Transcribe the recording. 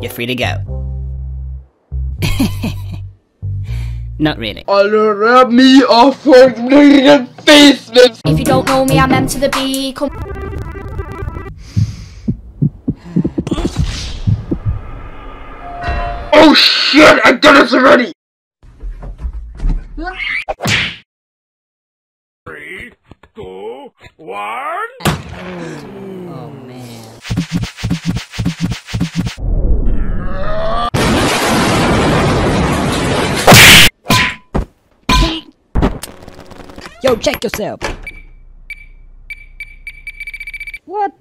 you're free to go. Not really. I'll wrap me off for the basement. If you don't know me, I'm M to the B. Come Oh shit, I done this already! Three, two, one. Yo, check yourself. What?